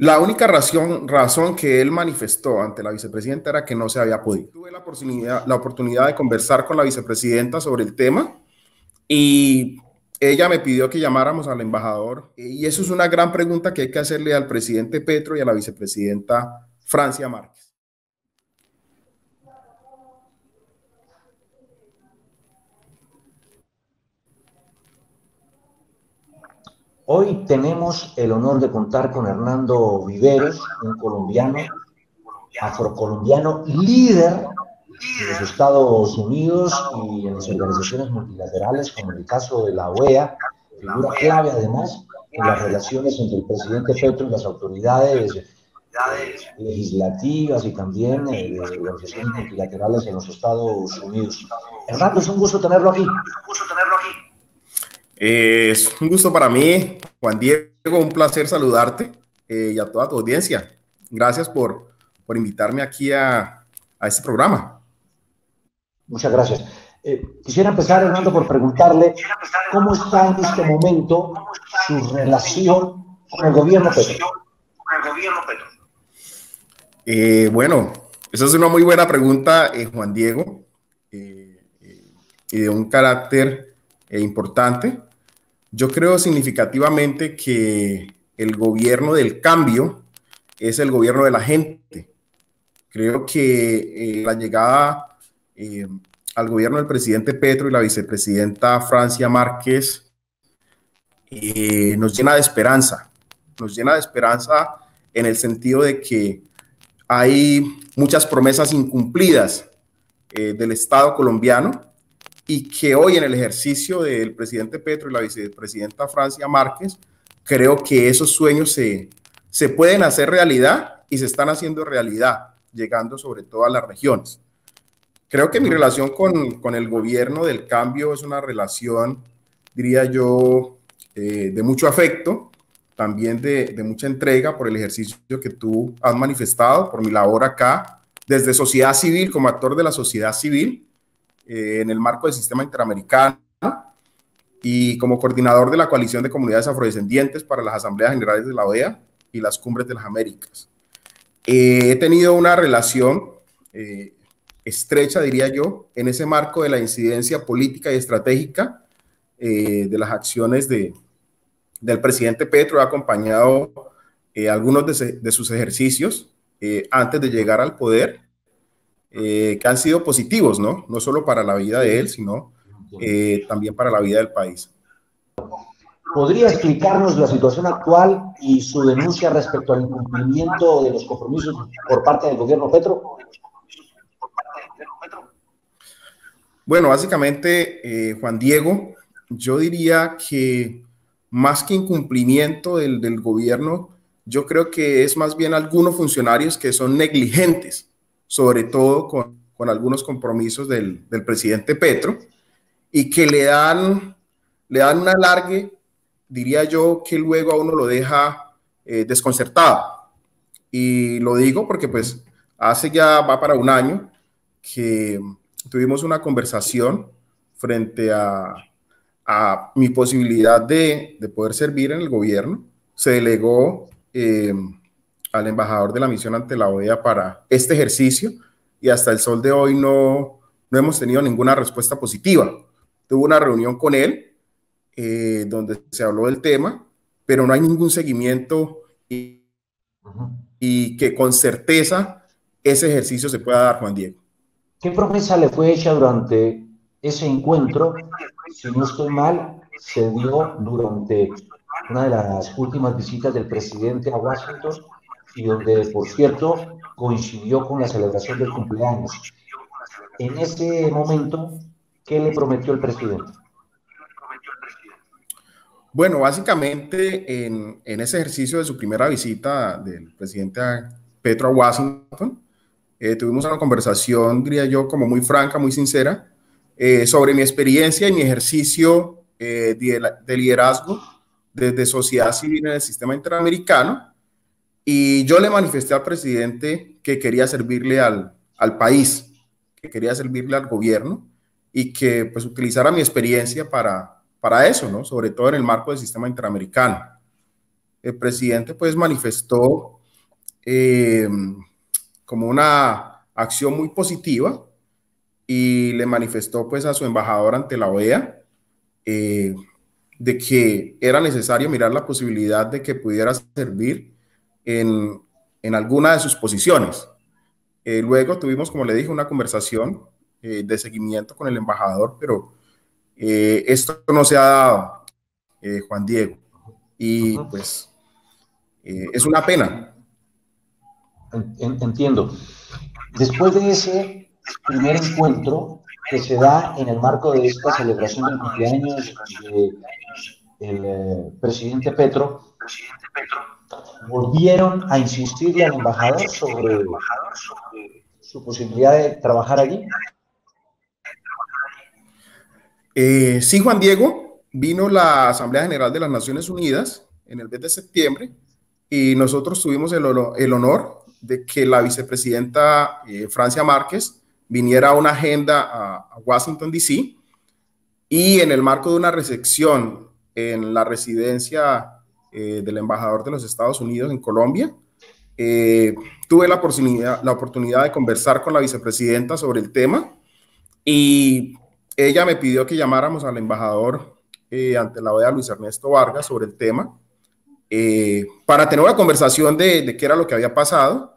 La única razón, que él manifestó ante la vicepresidenta era que no se había podido. Tuve la oportunidad, la oportunidad de conversar con la vicepresidenta sobre el tema y ella me pidió que llamáramos al embajador y eso es una gran pregunta que hay que hacerle al presidente Petro y a la vicepresidenta Francia Márquez. Hoy tenemos el honor de contar con Hernando Viveros, un colombiano, afrocolombiano, líder en los Estados Unidos y en las organizaciones multilaterales, como en el caso de la OEA, figura clave además en las relaciones entre el presidente Petro y las autoridades legislativas y también eh, de organizaciones multilaterales en los Estados Unidos. Hernando, es un gusto tenerlo aquí. Eh, es un gusto para mí, Juan Diego, un placer saludarte eh, y a toda tu audiencia. Gracias por, por invitarme aquí a, a, este programa. Muchas gracias. Eh, quisiera empezar, Hernando, por preguntarle cómo está en este momento su relación con el gobierno Petro. bueno, esa es una muy buena pregunta, Juan Diego, y de un carácter importante. Yo creo significativamente que el gobierno del cambio es el gobierno de la gente. Creo que eh, la llegada eh, al gobierno del presidente Petro y la vicepresidenta Francia Márquez eh, nos llena de esperanza. Nos llena de esperanza en el sentido de que hay muchas promesas incumplidas del Estado colombiano y que hoy en el ejercicio del presidente Petro y la vicepresidenta Francia Márquez, creo que esos sueños se, se pueden hacer realidad y se están haciendo realidad, llegando sobre todo a las regiones. Creo que mi relación con, con el gobierno del cambio es una relación, diría yo, eh, de mucho afecto, también de, de, mucha entrega por el ejercicio que tú has manifestado, por mi labor acá, desde sociedad civil, como actor de la sociedad civil, eh, en el marco del sistema interamericano y como coordinador de la coalición de comunidades afrodescendientes para las asambleas generales de la OEA y las cumbres de las Américas. Eh, he tenido una relación eh, estrecha, diría yo, en ese marco de la incidencia política y estratégica de las acciones de, del presidente Petro. He acompañado algunos de, de, sus ejercicios antes de llegar al poder eh, que han sido positivos, ¿no? No solo para la vida de él, sino eh, también para la vida del país. ¿Podría explicarnos la situación actual y su denuncia respecto al incumplimiento de los compromisos por parte del gobierno Petro? Bueno, básicamente, eh, Juan Diego, yo diría que más que incumplimiento del, del gobierno, yo creo que es más bien algunos funcionarios que son negligentes sobre todo con, con algunos compromisos del, del, presidente Petro, y que le dan, le dan un alargue, diría yo, que luego a uno lo deja eh, desconcertado. Y lo digo porque pues hace ya, va para un año, que tuvimos una conversación frente a, a mi posibilidad de, de, poder servir en el gobierno. Se delegó eh, al embajador de la misión ante la OEA para este ejercicio y hasta el sol de hoy no, no hemos tenido ninguna respuesta positiva. Tuve una reunión con él eh, donde se habló del tema, pero no hay ningún seguimiento y, y, que con certeza ese ejercicio se pueda dar, Juan Diego. ¿Qué promesa le fue hecha durante ese encuentro? Si no estoy mal, se dio durante una de las últimas visitas del presidente a Washington y donde, por cierto, coincidió con la celebración del cumpleaños. En ese momento, ¿qué le prometió el presidente? Bueno, básicamente en, en ese ejercicio de su primera visita del presidente Petro a Washington, eh, tuvimos una conversación, diría yo, como muy franca, muy sincera, eh, sobre mi experiencia y mi ejercicio eh, de, de liderazgo desde sociedad civil en el sistema interamericano y yo le manifesté al presidente que quería servirle al, al país, que quería servirle al gobierno y que pues utilizara mi experiencia para, para eso, ¿no? Sobre todo en el marco del sistema interamericano. el presidente pues manifestó eh, como una acción muy positiva y le manifestó pues a su embajador ante la OEA eh, de que era necesario mirar la posibilidad de que pudiera servir en, en alguna de sus posiciones. Eh, luego tuvimos, como le dije, una conversación de seguimiento con el embajador, pero esto no se ha dado, Juan Diego. Y pues es una pena. Entiendo. Después de ese primer encuentro que se da en el marco de esta celebración del cumpleaños del eh, presidente Petro, volvieron a insistirle al embajador sobre su posibilidad de trabajar allí. Eh, sí, Juan Diego, vino la Asamblea General de las Naciones Unidas en el mes de septiembre y nosotros tuvimos el, honor de que la vicepresidenta eh, Francia Márquez viniera a una agenda a, Washington, D.C. y en el marco de una recepción en la residencia eh, del embajador de los Estados Unidos en Colombia, eh, tuve la oportunidad, la oportunidad de conversar con la vicepresidenta sobre el tema y ella me pidió que llamáramos al embajador ante la OEA Luis Ernesto Vargas sobre el tema eh, para tener una conversación de, qué era lo que había pasado.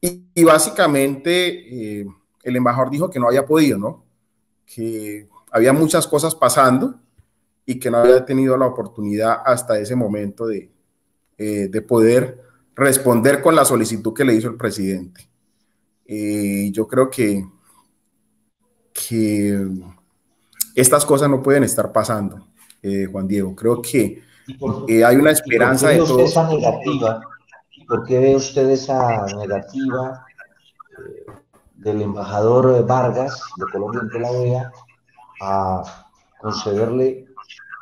Y, básicamente eh, el embajador dijo que no había podido, ¿no? Que había muchas cosas pasando y que no había tenido la oportunidad hasta ese momento de, eh, de poder responder con la solicitud que le hizo el presidente. yo creo que, que estas cosas no pueden estar pasando, Juan Diego. Creo que eh, hay una esperanza de todo. Esa negativa, ¿Por qué ve usted esa negativa eh, del embajador Vargas de Colombia en la OEA a concederle,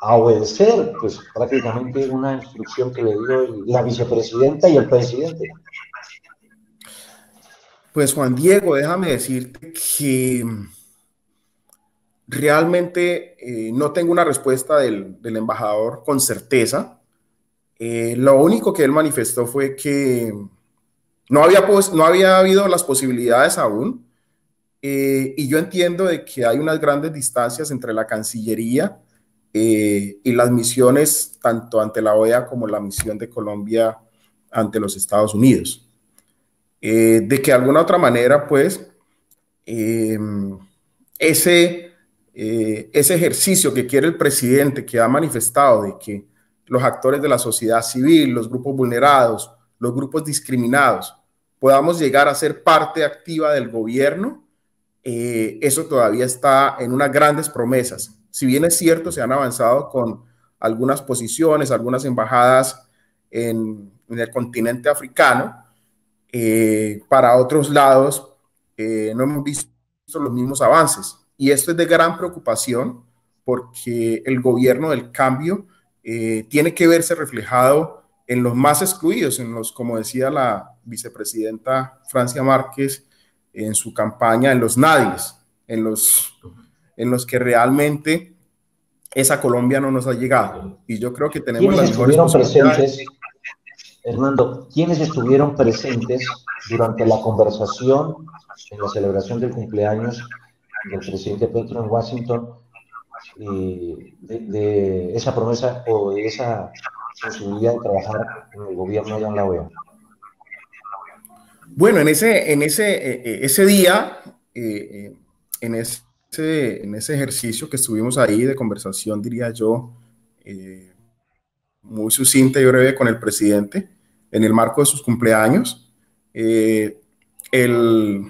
a obedecer, pues prácticamente una instrucción que le dio la vicepresidenta y el presidente? Pues Juan Diego, déjame decirte que Realmente eh, no tengo una respuesta del, embajador con certeza. Eh, lo único que él manifestó fue que no había, no había habido las posibilidades aún. Eh, y yo entiendo de que hay unas grandes distancias entre la Cancillería y las misiones, tanto ante la OEA como la misión de Colombia ante los Estados Unidos. de que alguna otra manera, pues, ese eh, ese ejercicio que quiere el presidente, que ha manifestado de que los actores de la sociedad civil, los grupos vulnerados, los grupos discriminados, podamos llegar a ser parte activa del gobierno, eh, eso todavía está en unas grandes promesas. Si bien es cierto, se han avanzado con algunas posiciones, algunas embajadas en, el continente africano, eh, para otros lados no hemos visto los mismos avances. Y esto es de gran preocupación porque el gobierno del cambio eh, tiene que verse reflejado en los más excluidos, en los, como decía la vicepresidenta Francia Márquez en su campaña, en los nadies, en los, en los que realmente esa Colombia no nos ha llegado. Y yo creo que tenemos las mejores presentes, Hernando, ¿quiénes estuvieron presentes durante la conversación en la celebración del cumpleaños del presidente Petro en Washington de, esa promesa o de esa posibilidad de trabajar en el gobierno allá en la OEA? Bueno, en ese, en ese, eh, eh, ese día, eh, en, ese, en ese ejercicio que estuvimos ahí de conversación, diría yo, muy sucinta y breve con el presidente, en el marco de sus cumpleaños, el,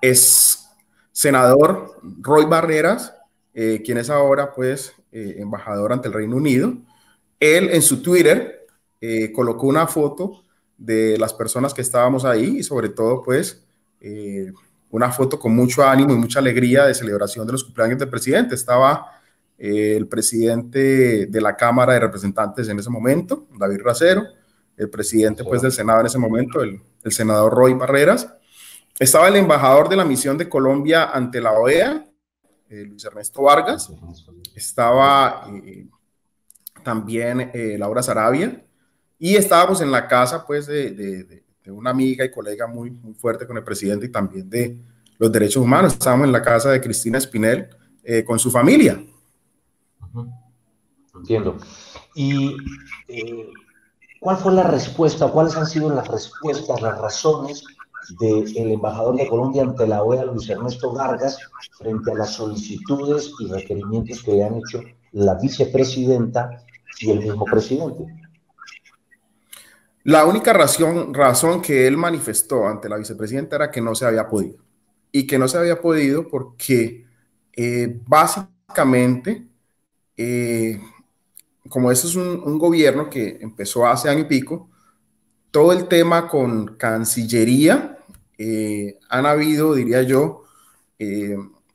es senador Roy Barreras, eh, quien es ahora pues eh, embajador ante el Reino Unido, él en su Twitter eh, colocó una foto de las personas que estábamos ahí y sobre todo pues una foto con mucho ánimo y mucha alegría de celebración de los cumpleaños del presidente. Estaba el presidente de la Cámara de Representantes en ese momento, David Racero, el presidente pues del Senado en ese momento, el, senador Roy Barreras, estaba el embajador de la misión de Colombia ante la OEA, eh, Luis Ernesto Vargas. Estaba eh, también eh, Laura Sarabia. Y estábamos en la casa, pues, de, una amiga y colega muy, muy fuerte con el presidente y también de los derechos humanos. Estábamos en la casa de Cristina Espinel eh, con su familia. Entiendo. ¿Y eh, cuál fue la respuesta, cuáles han sido las respuestas, las razones del embajador de Colombia ante la OEA, Luis Ernesto Vargas, frente a las solicitudes y requerimientos que le han hecho la vicepresidenta y el mismo presidente? La única razón, que él manifestó ante la vicepresidenta era que no se había podido. Y que no se había podido porque eh, básicamente, eh, como este es un, gobierno que empezó hace año y pico, todo el tema con Cancillería, eh, han habido, diría yo,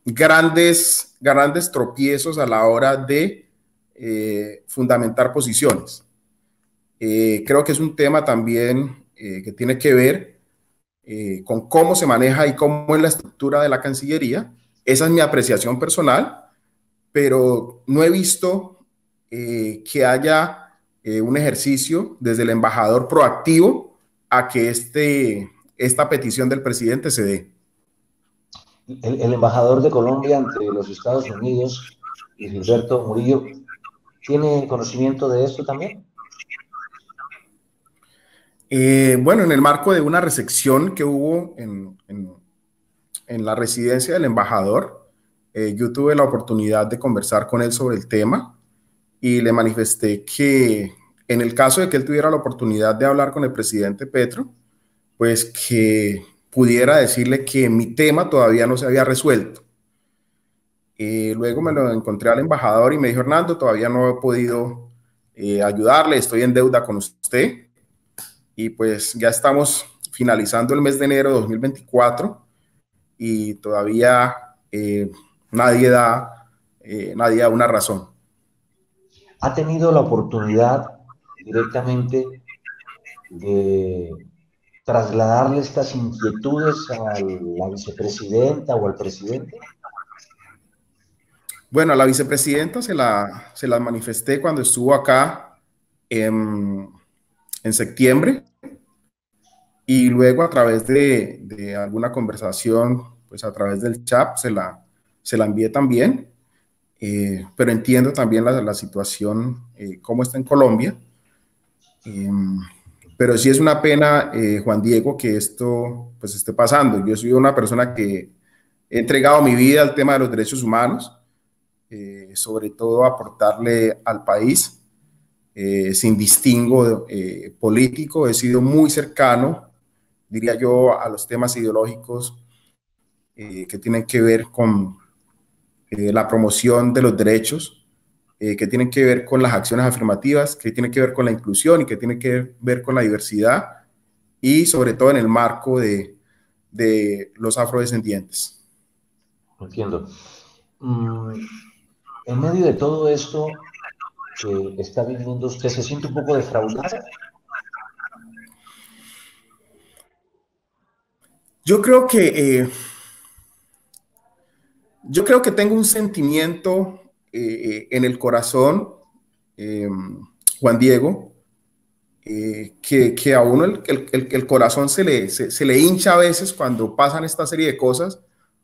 grandes, grandes tropiezos a la hora de fundamentar posiciones. Eh, creo que es un tema también eh, que tiene que ver eh, con cómo se maneja y cómo es la estructura de la Cancillería. Esa es mi apreciación personal, pero no he visto que haya un ejercicio desde el embajador proactivo a que este, esta petición del presidente se dé. El, el embajador de Colombia ante los Estados Unidos, Gilberto Murillo, ¿tiene conocimiento de esto también? Eh, bueno, en el marco de una recepción que hubo en, la residencia del embajador, eh, yo tuve la oportunidad de conversar con él sobre el tema y le manifesté que en el caso de que él tuviera la oportunidad de hablar con el presidente Petro, pues que pudiera decirle que mi tema todavía no se había resuelto. Eh, luego me lo encontré al embajador y me dijo, Hernando, todavía no he podido ayudarle, estoy en deuda con usted y pues ya estamos finalizando el mes de enero de 2024 y todavía eh, nadie, da, eh, nadie da una razón. ¿Ha tenido la oportunidad directamente de trasladarle estas inquietudes a la vicepresidenta o al presidente? Bueno, a la vicepresidenta se, la, se las manifesté cuando estuvo acá en, en septiembre y luego a través de, alguna conversación, pues a través del chat se la, se la envié también, eh, pero entiendo también la, situación, eh, cómo está en Colombia. Em, pero sí es una pena, eh, Juan Diego, que esto pues esté pasando. Yo soy una persona que he entregado mi vida al tema de los derechos humanos, sobre todo aportarle al país sin distingo político. He sido muy cercano diría yo, a los temas ideológicos eh, que tienen que ver con eh, la promoción de los derechos, eh, que tienen que ver con las acciones afirmativas, que tienen que ver con la inclusión y que tienen que ver con la diversidad y sobre todo en el marco de, de los afrodescendientes. Entiendo. Mm, en medio de todo esto que está viviendo usted, ¿se siente un poco defraudada? Yo creo que eh, yo creo que tengo un sentimiento eh, en el corazón, Juan Diego, eh, que, a uno el, corazón se le, se, le, hincha a veces cuando pasan esta serie de cosas,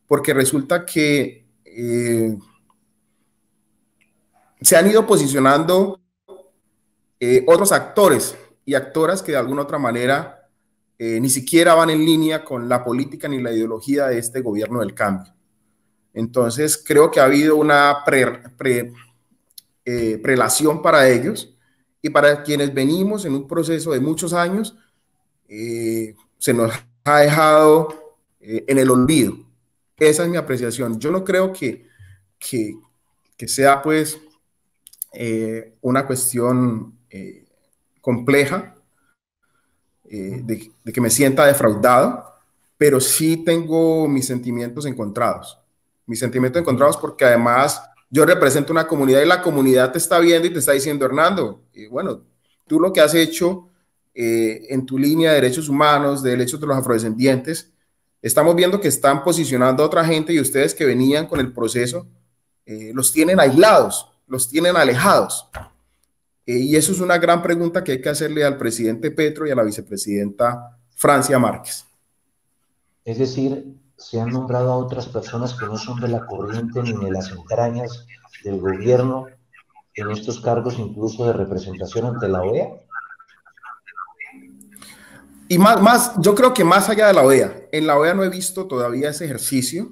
porque resulta que se han ido posicionando otros actores y actoras que de alguna otra manera eh, ni siquiera van en línea con la política ni la ideología de este gobierno del cambio. Entonces, creo que ha habido una pre, eh, prelación para ellos y para quienes venimos en un proceso de muchos años, eh, se nos ha dejado en el olvido. Esa es mi apreciación. Yo no creo que, que, que sea pues una cuestión compleja eh, de, que me sienta defraudado, pero sí tengo mis sentimientos encontrados. Mis sentimientos encontrados porque además yo represento una comunidad y la comunidad te está viendo y te está diciendo, Hernando, bueno, tú lo que has hecho eh, en tu línea de derechos humanos, de derechos de los afrodescendientes, estamos viendo que están posicionando a otra gente y ustedes que venían con el proceso, eh, los tienen aislados, los tienen alejados. Eh, y eso es una gran pregunta que hay que hacerle al presidente Petro y a la vicepresidenta Francia Márquez. Es decir, se han nombrado a otras personas que no son de la corriente ni de las entrañas del gobierno en estos cargos incluso de representación ante la OEA. Y más, más, yo creo que más allá de la OEA, en la OEA no he visto todavía ese ejercicio,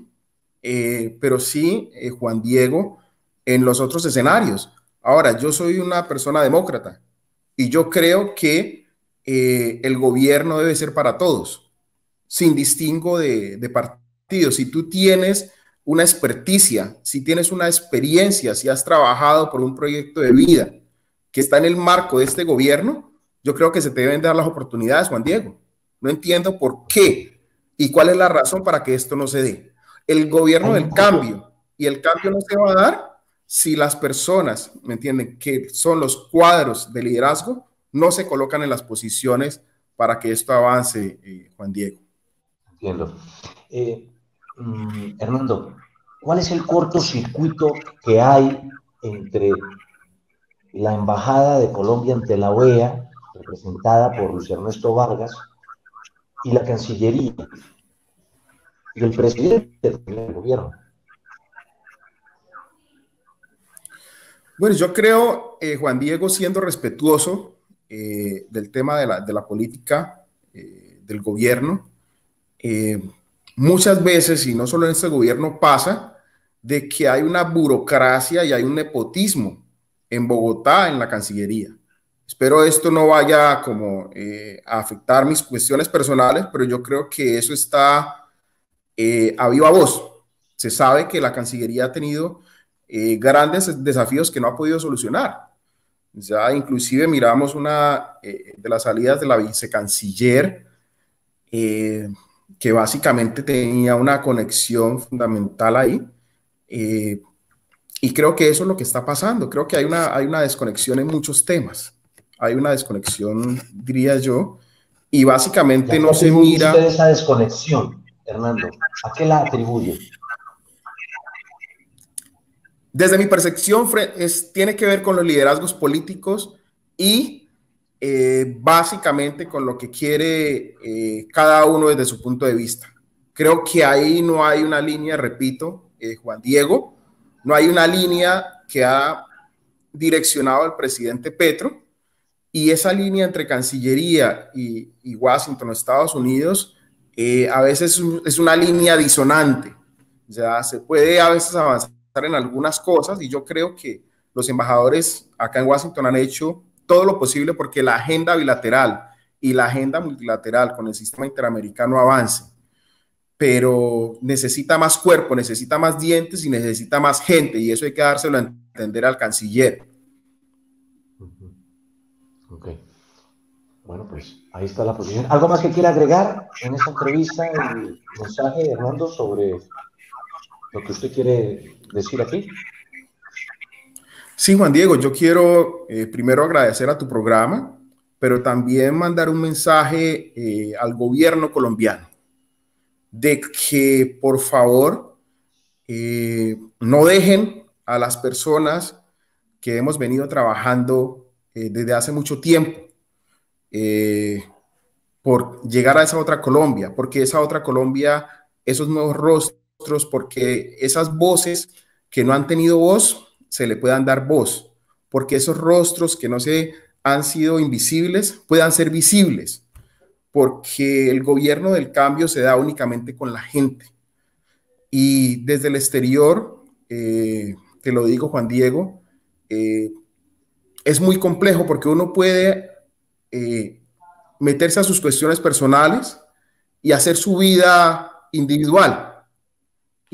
eh, pero sí, eh, Juan Diego, en los otros escenarios. Ahora, yo soy una persona demócrata y yo creo que eh, el gobierno debe ser para todos, sin distingo de, de partidos. Si tú tienes una experticia, si tienes una experiencia, si has trabajado por un proyecto de vida que está en el marco de este gobierno, yo creo que se te deben dar las oportunidades, Juan Diego. No entiendo por qué y cuál es la razón para que esto no se dé. El gobierno del cambio y el cambio no se va a dar si las personas, ¿me entienden?, que son los cuadros de liderazgo, no se colocan en las posiciones para que esto avance, eh, Juan Diego. Entiendo. Eh, mm, Hernando, ¿cuál es el cortocircuito que hay entre la Embajada de Colombia ante la OEA representada por Luis Ernesto Vargas, y la Cancillería, y el presidente del gobierno. Bueno, yo creo, eh, Juan Diego, siendo respetuoso eh, del tema de la, de la política eh, del gobierno, muchas veces, y no solo en este gobierno, pasa de que hay una burocracia y hay un nepotismo en Bogotá, en la Cancillería. Espero esto no vaya como a afectar mis cuestiones personales, pero yo creo que eso está a viva voz. Se sabe que la Cancillería ha tenido eh, grandes desafíos que no ha podido solucionar. Ya inclusive miramos una de las salidas de la vicecanciller, que básicamente tenía una conexión fundamental ahí. y creo que eso es lo que está pasando. Creo que hay una, hay una desconexión en muchos temas hay una desconexión, diría yo, y básicamente no se mira... esa desconexión, Hernando? ¿A qué la atribuye? Desde mi percepción, es, tiene que ver con los liderazgos políticos y eh, básicamente con lo que quiere eh, cada uno desde su punto de vista. Creo que ahí no hay una línea, repito, eh, Juan Diego, no hay una línea que ha direccionado al presidente Petro, y esa línea entre Cancillería y, Washington, Estados Unidos, a veces es una línea disonante. Ya se puede a veces avanzar en algunas cosas y yo creo que los embajadores acá en Washington han hecho todo lo posible porque la agenda bilateral y la agenda multilateral con el sistema interamericano avance. Pero necesita más cuerpo, necesita más dientes y necesita más gente y eso hay que dárselo a entender al canciller. Ok. Bueno, pues ahí está la posición. ¿Algo más que quiera agregar en esta entrevista, el mensaje, de Hernando, sobre lo que usted quiere decir aquí? Sí, Juan Diego, yo quiero eh, primero agradecer a tu programa, pero también mandar un mensaje eh, al gobierno colombiano de que por favor eh, no dejen a las personas que hemos venido trabajando desde hace mucho tiempo por llegar a esa otra Colombia, porque esa otra Colombia, esos nuevos rostros, porque esas voces que no han tenido voz, se le puedan dar voz, porque esos rostros que no se han sido invisibles puedan ser visibles, porque el gobierno del cambio se da únicamente con la gente. Y desde el exterior, eh, te lo digo Juan Diego, eh, es muy complejo porque uno puede eh, meterse a sus cuestiones personales y hacer su vida individual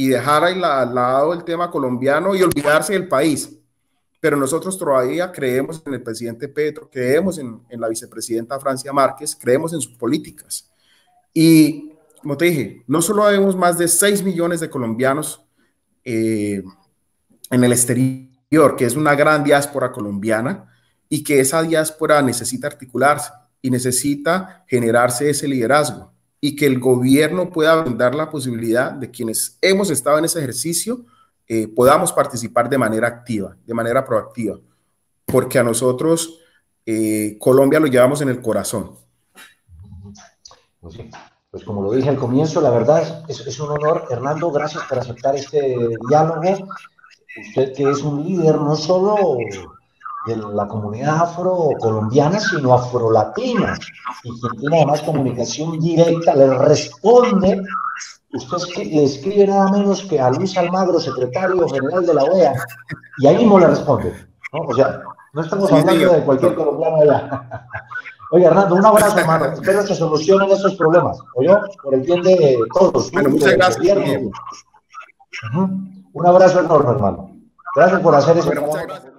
y dejar al lado el tema colombiano y olvidarse del país. Pero nosotros todavía creemos en el presidente Petro, creemos en, la vicepresidenta Francia Márquez, creemos en sus políticas. Y como te dije, no solo vemos más de 6 millones de colombianos eh, en el exterior, que es una gran diáspora colombiana y que esa diáspora necesita articularse y necesita generarse ese liderazgo y que el gobierno pueda dar la posibilidad de quienes hemos estado en ese ejercicio eh, podamos participar de manera activa, de manera proactiva. porque a nosotros eh, Colombia lo llevamos en el corazón. Pues, pues como lo dije al comienzo, la verdad es, es, un honor. Hernando, gracias por aceptar este diálogo. Usted que es un líder no solo de la comunidad afro-colombiana, sino afro-latina, y quien tiene además comunicación directa, le responde, usted le escribe nada menos que a Luis Almagro, secretario general de la OEA, y ahí mismo le responde, ¿no? O sea, no estamos hablando de cualquier colombiano allá. Oye, Hernando, un abrazo, hermano. Espero que solucionen esos problemas, ¿oyó? Por el bien de todos. Bueno, muchas gracias. Un abrazo enorme, hermano. Gracias por hacer eso. Bueno,